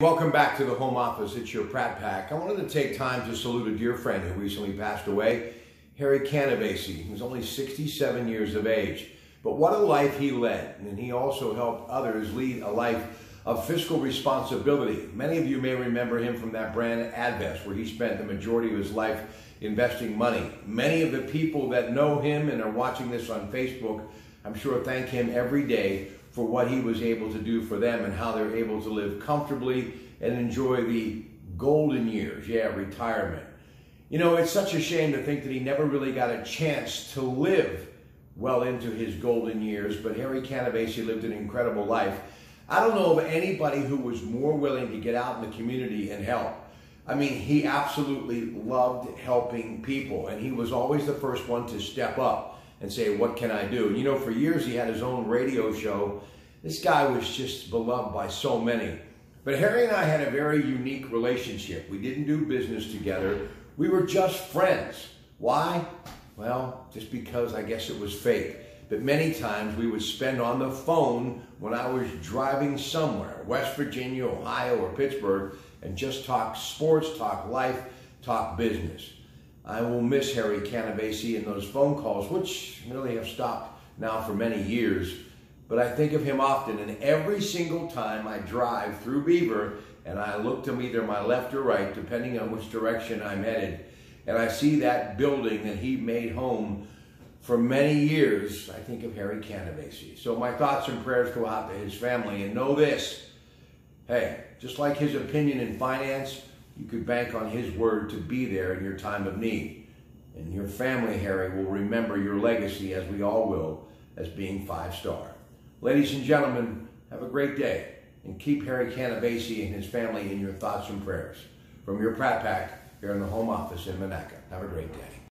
Welcome back to the home office. It's your Pratte Pack. I wanted to take time to salute a dear friend who recently passed away, Harry Canavesi. He was only 67 years of age. But what a life he led. And he also helped others lead a life of fiscal responsibility. Many of you may remember him from that brand Advest, where he spent the majority of his life investing money. Many of the people that know him and are watching this on Facebook, I'm sure thank him every day for what he was able to do for them and how they're able to live comfortably and enjoy the golden years. Yeah, retirement. You know, it's such a shame to think that he never really got a chance to live well into his golden years, but Harry Canavesi lived an incredible life. I don't know of anybody who was more willing to get out in the community and help. I mean, he absolutely loved helping people, and he was always the first one to step up and say, What can I do? And you know, for years he had his own radio show. This guy was just beloved by so many. But Harry and I had a very unique relationship. We didn't do business together, we were just friends. Why? Well, just because I guess it was fate. But many times we would spend on the phone when I was driving somewhere, West Virginia, Ohio, or Pittsburgh, and just talk sports, talk life, talk business. I will miss Harry Canavesi and those phone calls, which really have stopped now for many years. But I think of him often, and every single time I drive through Beaver and I look to either my left or right, depending on which direction I'm headed, and I see that building that he made home for many years, I think of Harry Canavesi. So my thoughts and prayers go out to his family, and know this hey, just like his opinion in finance, you could bank on his word to be there in your time of need. And your family, Harry, will remember your legacy, as we all will, as being five star. Ladies and gentlemen, have a great day and keep Harry Canavesi and his family in your thoughts and prayers. From your Pratte Pack here in the home office in Monaca. Have a great day.